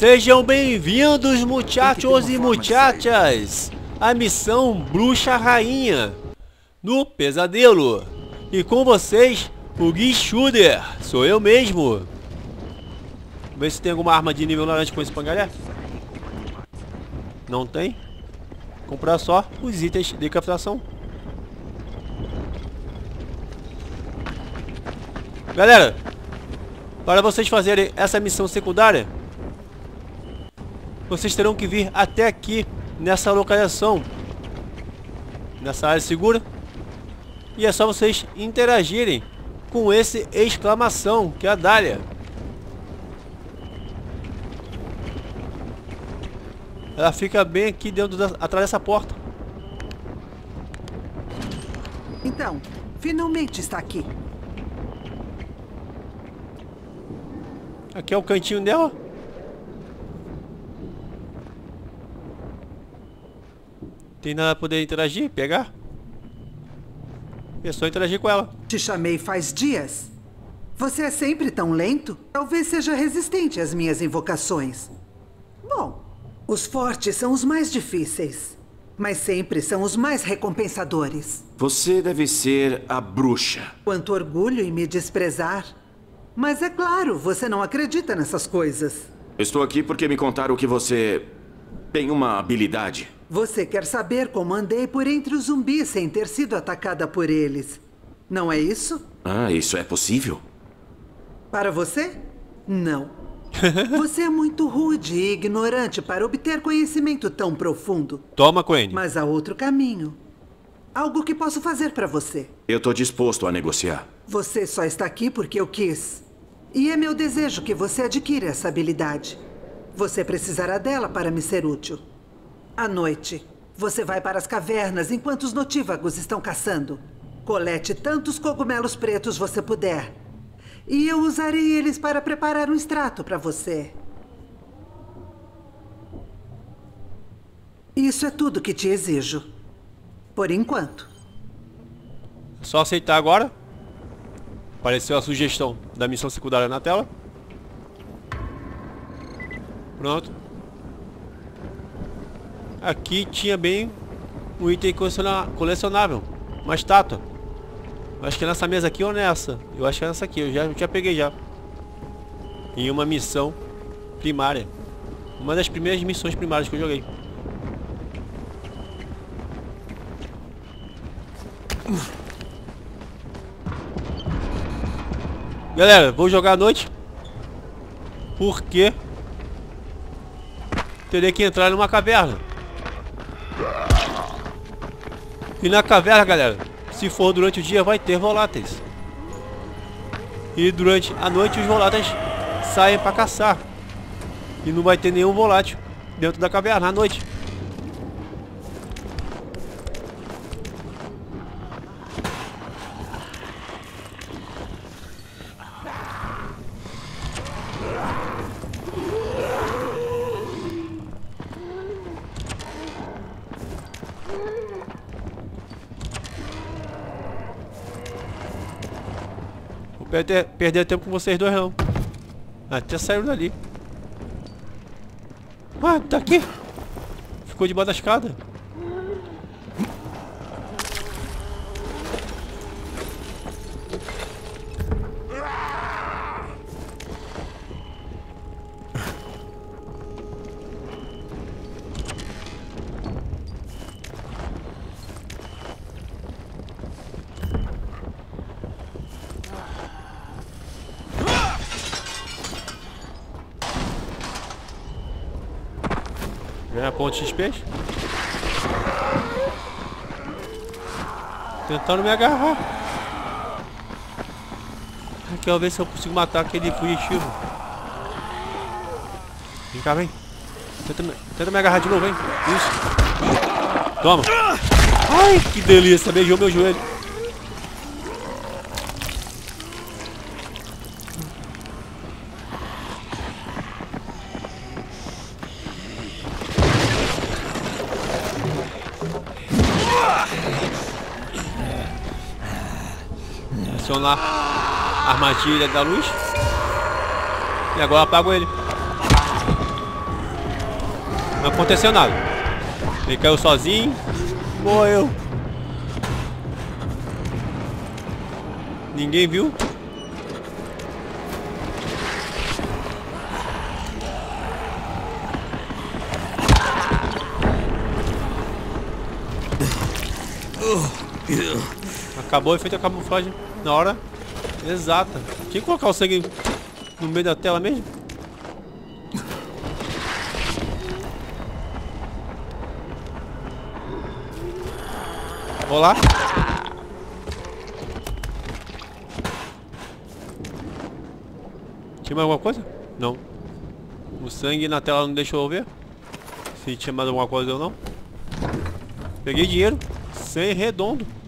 Sejam bem-vindos, muchachos e muchachas, à missão Bruxa Rainha, no Pesadelo. E com vocês, o Gui Schuder, sou eu mesmo. Ver se tem alguma arma de nível laranja com esse pangalé. Não tem. Comprar só os itens de captação. Galera, para vocês fazerem essa missão secundária, vocês terão que vir até aqui, nessa localização, nessa área segura. E é só vocês interagirem com esse exclamação, que é a Dália. Ela fica bem aqui dentro da, atrás dessa porta. Então, finalmente está aqui. Aqui é o cantinho dela. Tem nada pra poder interagir, pegar? É só interagir com ela. Te chamei faz dias. Você é sempre tão lento? Talvez seja resistente às minhas invocações. Bom, os fortes são os mais difíceis, mas sempre são os mais recompensadores. Você deve ser a bruxa. Quanto orgulho em me desprezar. Mas é claro, você não acredita nessas coisas. Estou aqui porque me contaram que você tem uma habilidade. Você quer saber como andei por entre os zumbis sem ter sido atacada por eles. Não é isso? Ah, isso é possível? Para você? Não. Você é muito rude e ignorante para obter conhecimento tão profundo. Toma, Queen. Mas há outro caminho. Algo que posso fazer para você. Eu estou disposto a negociar. Você só está aqui porque eu quis. E é meu desejo que você adquira essa habilidade. Você precisará dela para me ser útil. À noite, você vai para as cavernas enquanto os notívagos estão caçando. Colete tantos cogumelos pretos você puder. E eu usarei eles para preparar um extrato para você. Isso é tudo que te exijo. Por enquanto. Só aceitar agora. Apareceu a sugestão da missão secundária na tela. Pronto. Aqui tinha bem um item colecionável. Uma estátua. Acho que é nessa mesa aqui ou nessa. Eu acho que é nessa aqui. Eu já, eu já peguei já. Em uma missão primária. Uma das primeiras missões primárias que eu joguei. Galera, vou jogar à noite. Porque teria que entrar numa caverna. E na caverna, galera, se for durante o dia, vai ter voláteis. E durante a noite, os voláteis saem para caçar. E não vai ter nenhum volátil dentro da caverna à noite. Perder, perder tempo com vocês dois não. Até saiu dali. Ah, tá aqui. Ficou debaixo da escada. Ganha ponto XP. Tentando me agarrar. Quero ver se eu consigo matar aquele fugitivo. Vem cá, vem. Tenta, tenta me agarrar de novo, vem. Isso. Toma. Ai, que delícia. Beijou meu joelho. Armadilha da luz. E agora apago ele. Não aconteceu nada. Ele caiu sozinho. Morreu. Ninguém viu. Acabou o efeito de camuflagem na hora exata. Tinha que colocar o sangue no meio da tela mesmo. Olá. Tinha mais alguma coisa? Não. O sangue na tela não deixou eu ver. Se tinha mais alguma coisa ou não. Peguei dinheiro. 100 redondo.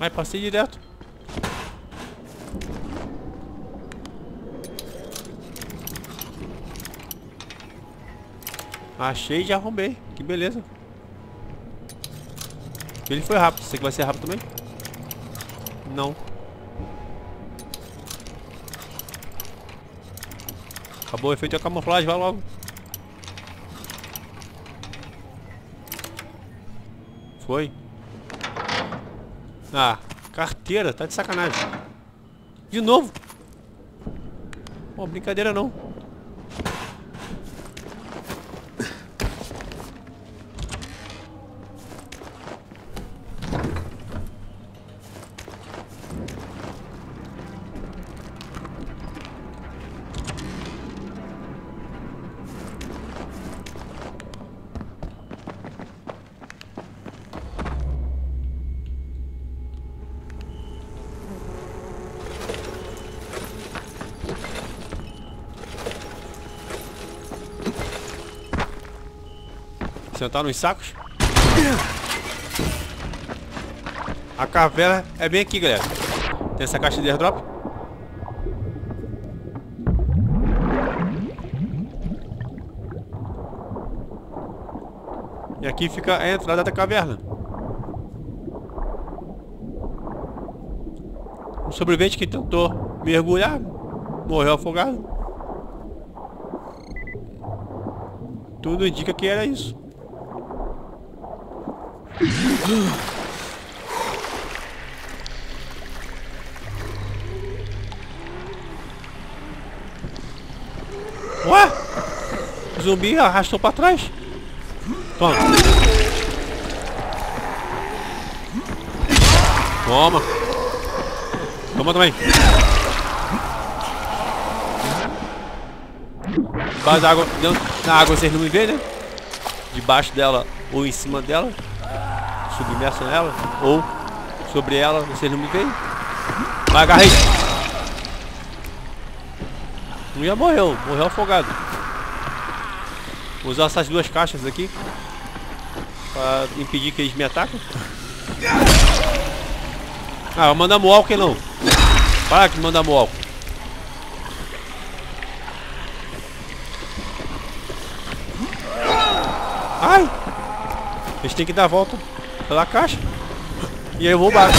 Ai, passei direto. Achei e já arrombei. Que beleza. Ele foi rápido. Você que vai ser rápido também? Não. Acabou o efeito de camuflagem, vai logo. Foi. Ah, carteira, tá de sacanagem. De novo. Pô, brincadeira não. Sentar nos sacos. A caverna é bem aqui, galera. Tem essa caixa de airdrop. E aqui fica a entrada da caverna. Um sobrevivente que tentou mergulhar morreu afogado. Tudo indica que era isso. Ué? O zumbi arrastou pra trás. Toma. Toma. Toma também. Da água, dentro, na água vocês não me veem, né? Debaixo dela ou em cima dela. Submerso nela. Ou sobre ela, vocês não me veem. Vai, agarrei. Um já morreu, morreu afogado. Vou usar essas duas caixas aqui. Pra impedir que eles me ataquem. Ah, vou mandar Walker não. Para que mandar Walker. Ai! Eles têm que dar a volta pela caixa. E aí eu vou baixo.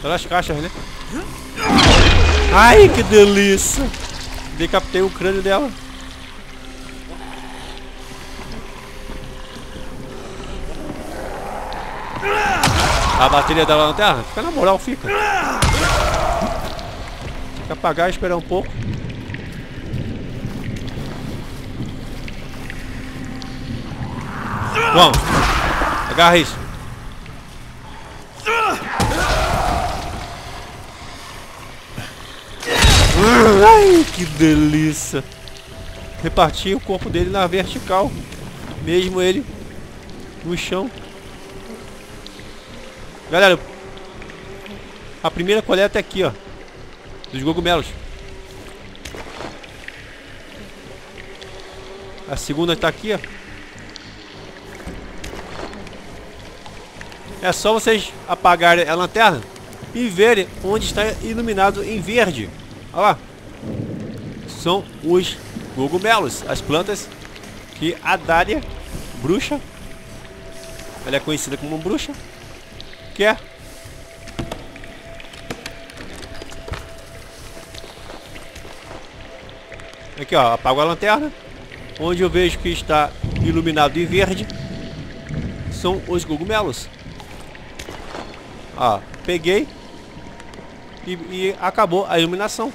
Pelas caixas, né? Ai, que delícia! Decapitei o crânio dela. A bateria da lanterna? Fica na moral, fica. Tem que apagar e esperar um pouco. Vamos. Agarra isso. Ai, que delícia. repartir o corpo dele na vertical. Mesmo ele no chão. Galera, a primeira coleta é aqui, ó. Dos cogumelos. A segunda está aqui, ó. É só vocês apagarem a lanterna e verem onde está iluminado em verde. Olha lá. São os cogumelos, as plantas que a Dária, bruxa, ela é conhecida como bruxa, quer. Aqui ó, apago a lanterna. Onde eu vejo que está iluminado em verde são os cogumelos. Ó, peguei e, e acabou a iluminação.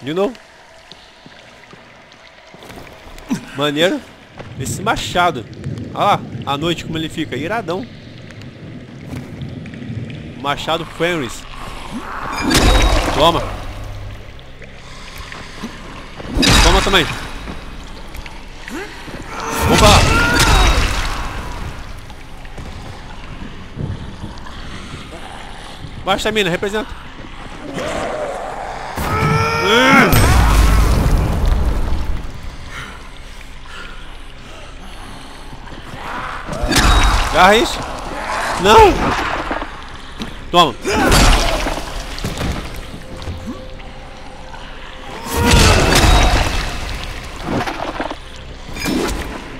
De novo. Maneiro. Esse machado. Olha lá, à noite como ele fica. Iradão. Machado Fenris. Toma. Toma também. Baixa mina, representa. Agarra isso. Não! Toma.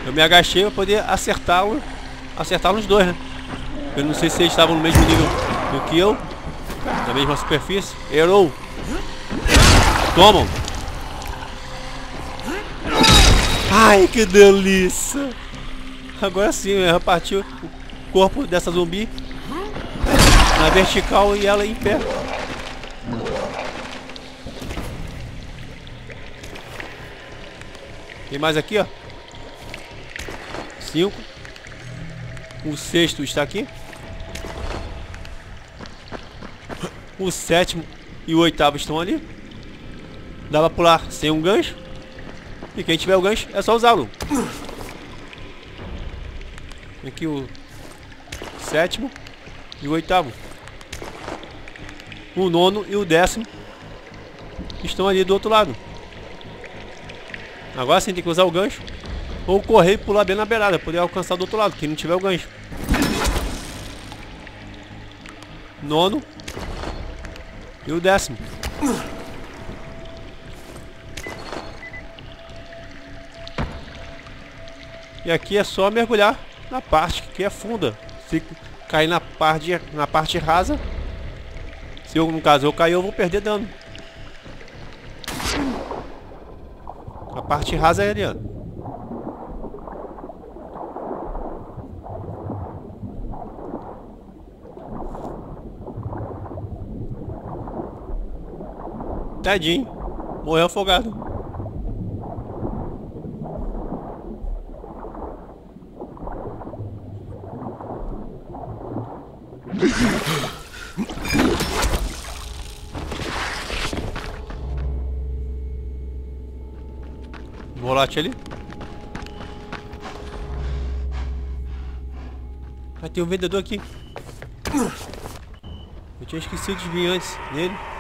Eu me agachei para poder acertá-lo. Acertar os dois, né? Eu não sei se eles estavam no mesmo nível do que eu. Na mesma superfície. Errou. Tomam. Ai, que delícia. Agora sim, eu reparti o corpo dessa zumbi na vertical e ela em pé. Tem mais aqui, ó. Cinco. O sexto está aqui. O sétimo e o oitavo estão ali. Dá pra pular sem um gancho. E quem tiver o gancho é só usá-lo. Aqui o sétimo e o oitavo. O nono e o décimo estão ali do outro lado. Agora sim tem que usar o gancho. Ou correr e pular bem na beirada, poder alcançar do outro lado, quem não tiver o gancho. Nono. E o décimo. E aqui é só mergulhar na parte que é funda. Se cair na parte, na parte rasa, se eu, no caso eu cair, eu vou perder dano. A parte rasa é ali, ó. Tadinho. Morreu afogado. Volate ali. Ah, tem um vendedor aqui. Eu tinha esquecido de vir antes nele.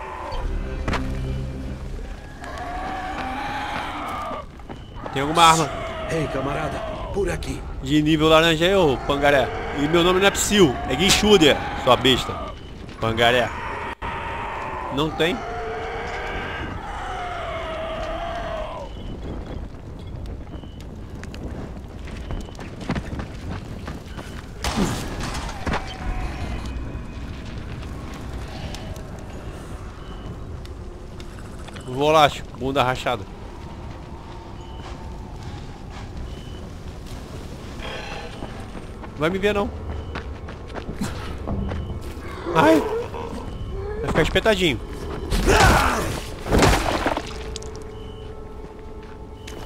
Tem alguma arma. Ei, camarada, por aqui. De nível laranja aí, ô pangaré. E meu nome não é Psyll, é Guinchuder, sua besta. Pangaré. Não tem? Volátil, bunda rachada. Vai me ver não. Ai! Vai ficar espetadinho.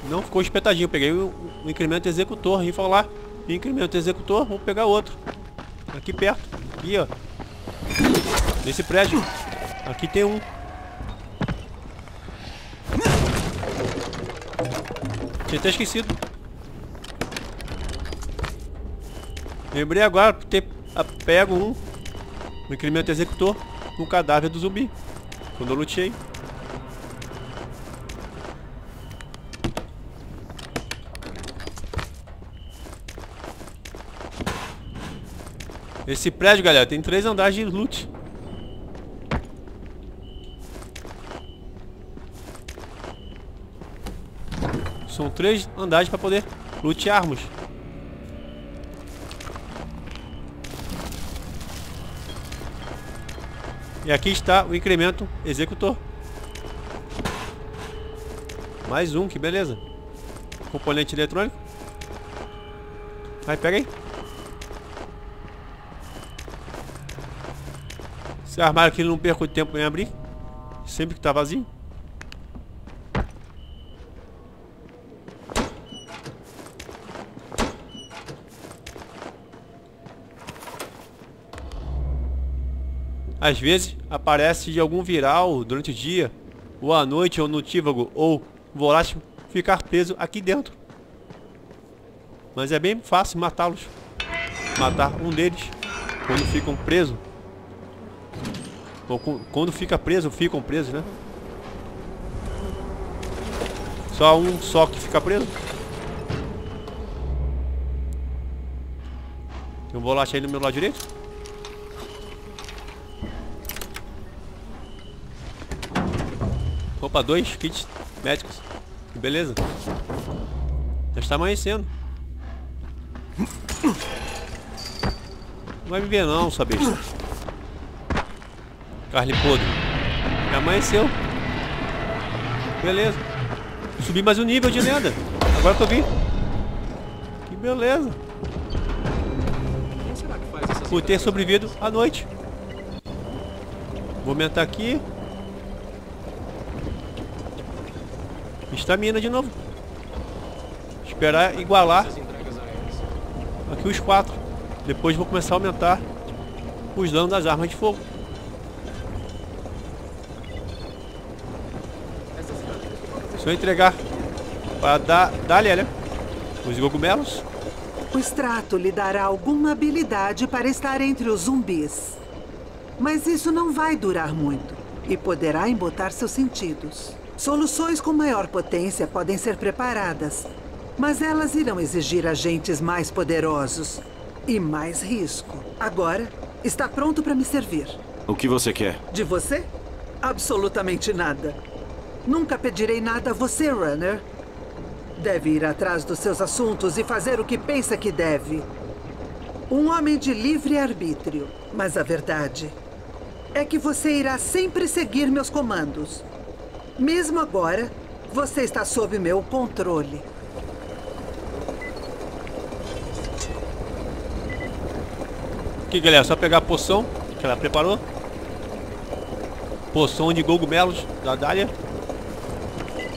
Não ficou espetadinho. Peguei o, o incremento executor. E falar incremento executor, vou pegar outro. Aqui perto. Aqui, ó. Nesse prédio. Aqui tem um. Tinha até esquecido. Lembrei agora por ter pego um, um incremento executor no cadáver do zumbi. Quando eu lutei. Esse prédio, galera, tem três andares de loot. São três andares para poder lutearmos. E aqui está o incremento executor. Mais um, que beleza. Componente eletrônico. Vai, pega aí. Esse armário aqui não perco tempo em abrir. Sempre que tá vazio. Às vezes aparece de algum viral durante o dia, ou à noite, ou notívago, ou volátil ficar preso aqui dentro. Mas é bem fácil matá-los. Matar um deles quando ficam presos. Ou quando fica preso, ficam presos, né? Só um só que fica preso. Tem um volátil aí no meu lado direito. Opa, dois kits médicos. Beleza. Já está amanhecendo. Não vai me ver não, sua besta. Carne podre. Já amanheceu. Beleza. Subi mais um nível de lenda. Agora que eu vi. Que beleza. Por ter sobrevivido à noite. Vou aumentar aqui. Estamina de novo. Esperar igualar aqui os quatro. Depois vou começar a aumentar os danos das armas de fogo. Se eu entregar para dar, dar Lélia os cogumelos. O extrato lhe dará alguma habilidade para estar entre os zumbis. Mas isso não vai durar muito e poderá embotar seus sentidos. Soluções com maior potência podem ser preparadas, mas elas irão exigir agentes mais poderosos e mais risco. Agora, está pronto para me servir. O que você quer? De você? Absolutamente nada. Nunca pedirei nada a você, Runner. Deve ir atrás dos seus assuntos e fazer o que pensa que deve. Um homem de livre arbítrio. Mas a verdade é que você irá sempre seguir meus comandos. Mesmo agora, você está sob meu controle. Aqui, galera, só pegar a poção que ela preparou. Poção de cogumelos da Dália.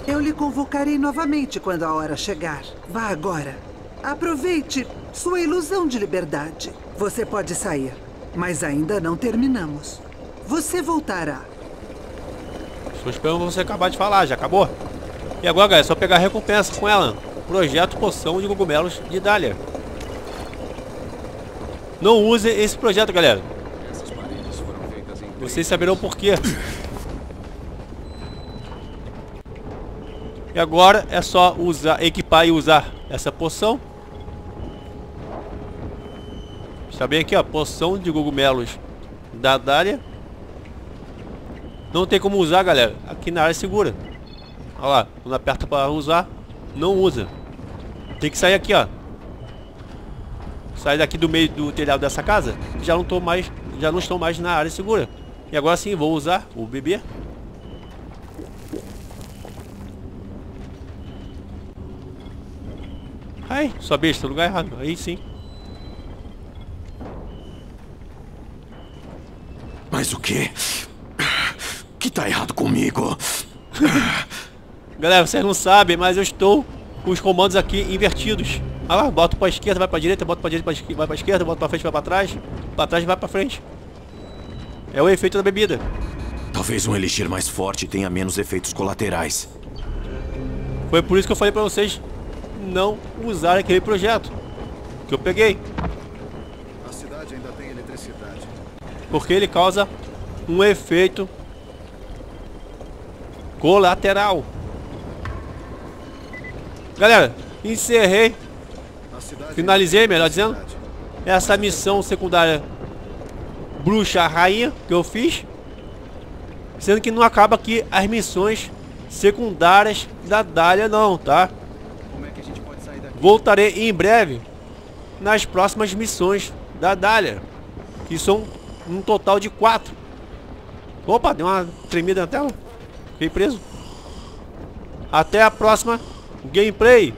Eu lhe convocarei novamente quando a hora chegar. Vá agora. Aproveite sua ilusão de liberdade. Você pode sair, mas ainda não terminamos. Você voltará. Tô esperando você acabar de falar, já acabou? E agora, galera, é só pegar a recompensa com ela. Projeto Poção de Cogumelos de Dália. Não use esse projeto, galera. Vocês saberão por quê. E agora é só usar, equipar e usar essa poção. Está bem aqui, ó. Poção de cogumelos da Dália. Não tem como usar, galera. Aqui na área segura. Olha lá. Quando aperta para usar, não usa. Tem que sair aqui, ó. Sair daqui do meio do telhado dessa casa. Já não estou mais, já não estou mais na área segura. E agora sim, vou usar o bebê. Ai, sua besta, lugar errado. Aí sim. Mas o que? Que tá errado comigo? Galera, vocês não sabem, mas eu estou com os comandos aqui invertidos. Ah lá, boto pra esquerda, vai pra direita, boto pra direita, vai pra esquerda, boto pra frente, vai pra trás. Pra trás, vai pra frente. É o efeito da bebida. Talvez um elixir mais forte tenha menos efeitos colaterais. Foi por isso que eu falei pra vocês não usar aquele projeto que eu peguei. A cidade ainda tem eletricidade. Porque ele causa um efeito colateral. Galera, encerrei, finalizei, melhor dizendo, essa missão secundária bruxa rainha que eu fiz. Sendo que não acaba aqui as missões secundárias da Dália não, tá? Voltarei em breve nas próximas missões da Dália. Que são um total de quatro. Opa, deu uma tremida na tela. Fiquei preso. Até a próxima gameplay.